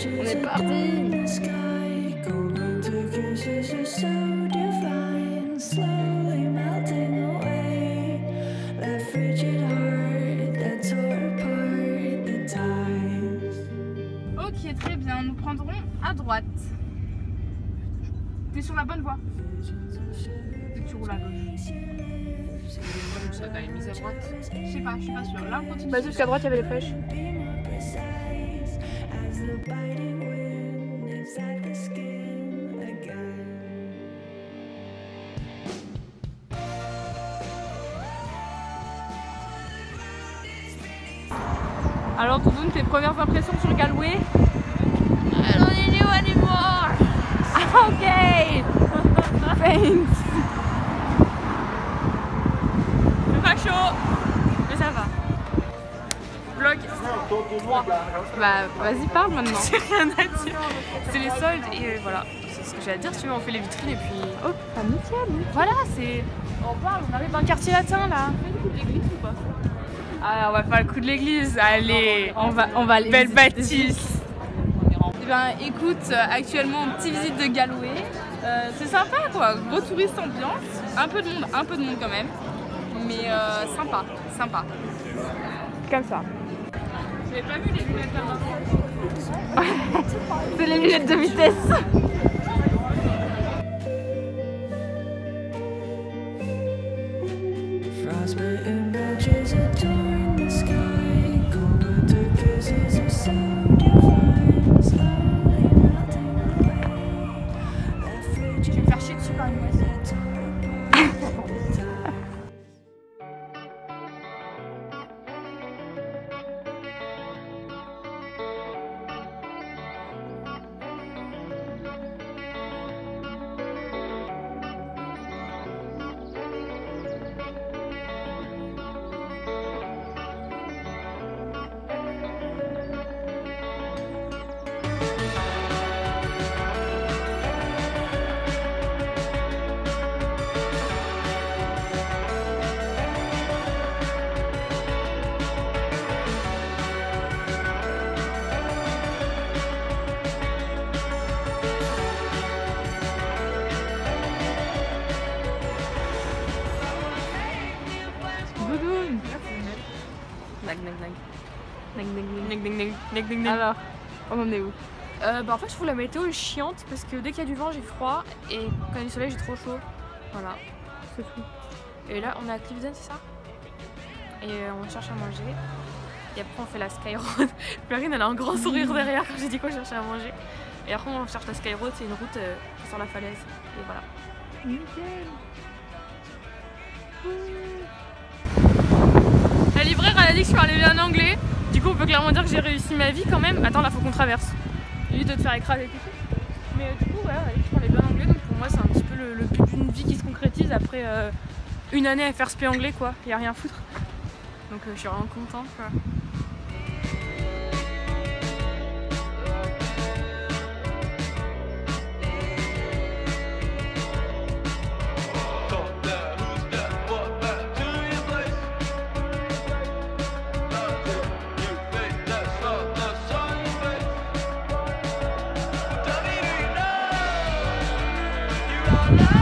On est parti Ok, très bien. Nous prendrons à droite. T'es sur la bonne voie. Dès que tu roules à gauche. Ça t'a mise à droite. Je sais pas, je suis pas sûre. Là, on continue. Bah, jusqu'à droite, il y avait les flèches. Alors, Toudoun, tes premières impressions sur Galway? 3. Bah, vas-y, parle maintenant. J'ai rien à dire. C'est les soldes et euh, voilà. C'est ce que j'ai à dire. Si tu veux, on fait les vitrines et puis. Oh, pas nickel. Voilà, c'est. On parle, on arrive dans le quartier latin là. On fait le coup de l'église ou pas? Ah, on va faire le coup de l'église. Allez, On va, on va aller belle bâtisse. Eh ben, écoute, actuellement, petite visite de Galway. Euh, c'est sympa quoi, gros touriste ambiance. Un peu de monde, un peu de monde quand même. Mais euh, sympa, sympa. Comme ça. J'avais pas vu les lunettes là-bas. C'est les lunettes de vitesse. Je vais me faire chier dessus par une mouette. Alors, on en est où? Euh, bah en fait je trouve la météo est chiante parce que dès qu'il y a du vent j'ai froid et quand il y a du soleil j'ai trop chaud. Voilà, c'est tout. Et là on est à Cliveden c'est ça? Et euh, on cherche à manger. Et après on fait la Skyroad. Perrine elle a un grand sourire derrière quand j'ai dit qu'on cherchait à manger. Et après on cherche la Skyroad, c'est une route euh, sur la falaise. Et voilà. Nickel. Libraire elle a dit que je parlais bien anglais. Du coup on peut clairement dire que j'ai réussi ma vie quand même. Attends là faut qu'on traverse. Évite de te faire écraser et tout. Mais euh, du coup ouais, elle dit je parlais bien anglais donc pour moi c'est un petit peu le, but d'une vie qui se concrétise après euh, une année à faire spé anglais quoi. Y a rien à foutre. Donc euh, je suis vraiment contente quoi. Bye.